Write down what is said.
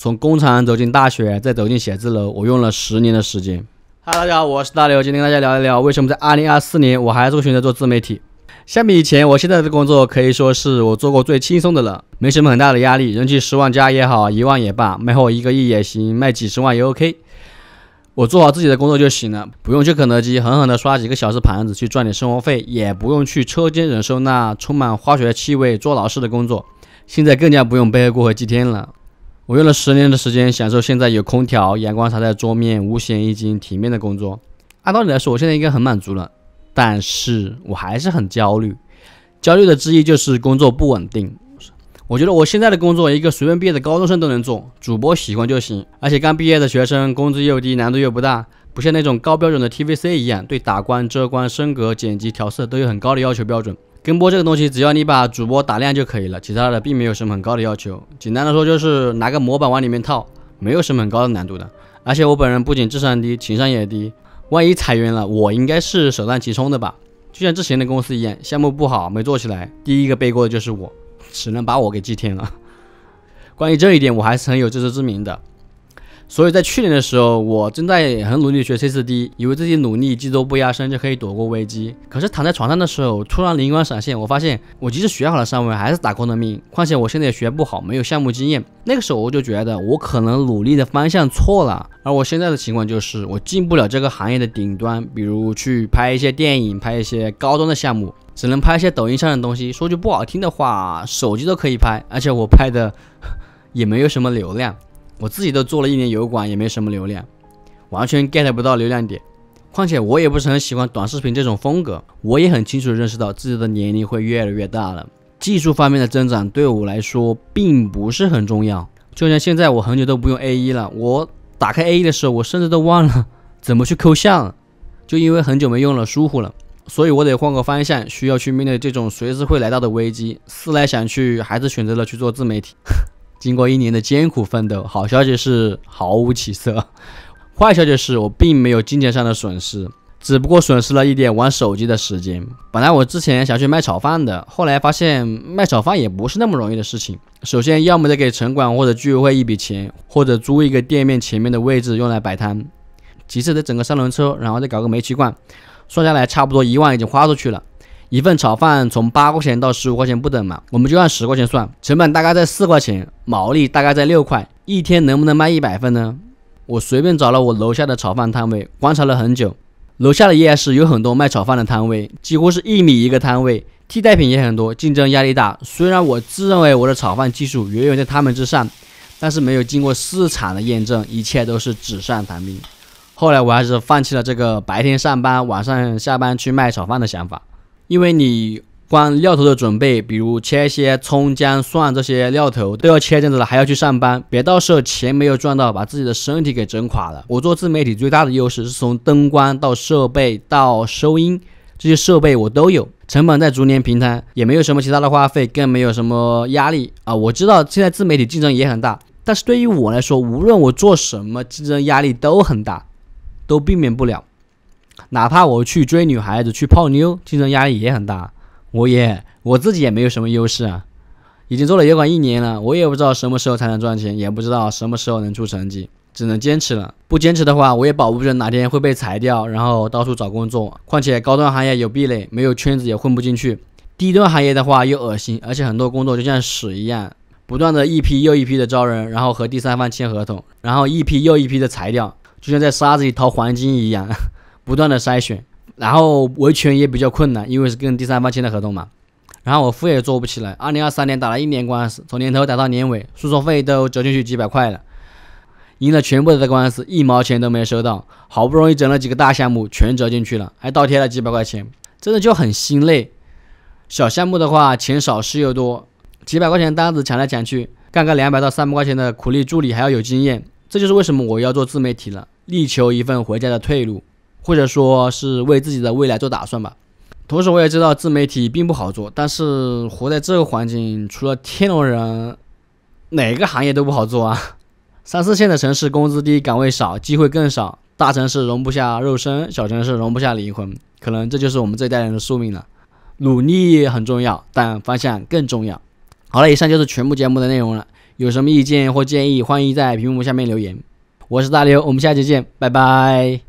从工厂走进大学，再走进写字楼，我用了十年的时间。哈，大家好，我是大刘，今天跟大家聊一聊为什么在二零二四年我还是会选择做自媒体。相比以前，我现在的工作可以说是我做过最轻松的了，没什么很大的压力，人气十万加也好，一万也罢，卖货一个亿也行，卖几十万也 OK。我做好自己的工作就行了，不用去肯德基狠狠地刷几个小时盘子去赚点生活费，也不用去车间忍受那充满化学气味、坐牢式的工作。现在更加不用背黑锅和祭天了。我用了十年的时间享受现在有空调、阳光洒在桌面、五险一金、体面的工作。按道理来说，我现在应该很满足了，但是我还是很焦虑。焦虑的之一就是工作不稳定。我觉得我现在的工作，一个随便毕业的高中生都能做，主播喜欢就行。而且刚毕业的学生，工资又低，难度又不大，不像那种高标准的 TVC 一样，对打光、遮光、升格、剪辑、调色都有很高的要求标准。跟播这个东西，只要你把主播打亮就可以了，其他的并没有什么很高的要求。简单的说，就是拿个模板往里面套，没有什么很高的难度的。而且我本人不仅智商低，情商也低，万一裁员了，我应该是首当其冲的吧？就像之前的公司一样，项目不好没做起来，第一个背锅的就是我。只能把我给祭天了。关于这一点，我还是很有自知之明的。所以在去年的时候，我正在很努力学 C 四 D，以为自己努力技多不压身就可以躲过危机。可是躺在床上的时候，突然灵光闪现，我发现我即使学好了上位，还是打工的命。况且我现在也学不好，没有项目经验。那个时候我就觉得我可能努力的方向错了。而我现在的情况就是，我进不了这个行业的顶端，比如去拍一些电影，拍一些高端的项目。只能拍一些抖音上的东西，说句不好听的话，手机都可以拍，而且我拍的也没有什么流量，我自己都做了一年油管，也没什么流量，完全 get 不到流量点。况且我也不是很喜欢短视频这种风格，我也很清楚认识到自己的年龄会越来越大了，技术方面的增长对我来说并不是很重要。就像现在我很久都不用 A 一了，我打开 A 一的时候，我甚至都忘了 怎么去抠像，就因为很久没用了，疏忽了。所以我得换个方向，需要去面对这种随时会来到的危机。思来想去，还是选择了去做自媒体。经过一年的艰苦奋斗，好消息是毫无起色，坏消息是我并没有金钱上的损失，只不过损失了一点玩手机的时间。本来我之前想去卖炒饭的，后来发现卖炒饭也不是那么容易的事情。首先，要么得给城管或者居委会一笔钱，或者租一个店面前面的位置用来摆摊；其次得整个三轮车，然后再搞个煤气罐。算下来差不多一万已经花出去了，一份炒饭从八块钱到十五块钱不等嘛，我们就按十块钱算，成本大概在四块钱，毛利大概在六块，一天能不能卖一百份呢？我随便找了我楼下的炒饭摊位，观察了很久，楼下的夜市有很多卖炒饭的摊位，几乎是一米一个摊位，替代品也很多，竞争压力大。虽然我自认为我的炒饭技术远远在他们之上，但是没有经过市场的验证，一切都是纸上谈兵。后来我还是放弃了这个白天上班、晚上下班去卖炒饭的想法，因为你光料头的准备，比如切一些葱、姜、蒜这些料头都要切阵子了，还要去上班，别到时候钱没有赚到，把自己的身体给整垮了。我做自媒体最大的优势是从灯光到设备到收音这些设备我都有，成本在逐年平摊，也没有什么其他的花费，更没有什么压力啊。我知道现在自媒体竞争也很大，但是对于我来说，无论我做什么，竞争压力都很大。都避免不了，哪怕我去追女孩子、去泡妞，竞争压力也很大。我也我自己也没有什么优势啊，已经做了油管一年了，我也不知道什么时候才能赚钱，也不知道什么时候能出成绩，只能坚持了。不坚持的话，我也保不准哪天会被裁掉，然后到处找工作。况且高端行业有壁垒，没有圈子也混不进去；低端行业的话又恶心，而且很多工作就像屎一样，不断的一批又一批的招人，然后和第三方签合同，然后一批又一批的裁掉。就像在沙子里淘黄金一样，不断的筛选，然后维权也比较困难，因为是跟第三方签的合同嘛。然后我副业也做不起来。二零二三年打了一年官司，从年头打到年尾，诉讼费都折进去几百块了，赢了全部的官司，一毛钱都没收到。好不容易整了几个大项目，全折进去了，还倒贴了几百块钱，真的就很心累。小项目的话，钱少事又多，几百块钱单子抢来抢去，干个两百到三百块钱的苦力助理还要有经验。这就是为什么我要做自媒体了，力求一份回家的退路，或者说是为自己的未来做打算吧。同时，我也知道自媒体并不好做，但是活在这个环境，除了天龙人，哪个行业都不好做啊。三四线的城市工资低，岗位少，机会更少；大城市容不下肉身，小城市容不下灵魂。可能这就是我们这一代人的宿命了。努力很重要，但方向更重要。好了，以上就是全部节目的内容了。有什么意见或建议，欢迎在屏幕下面留言。我是大刘，我们下期见，拜拜。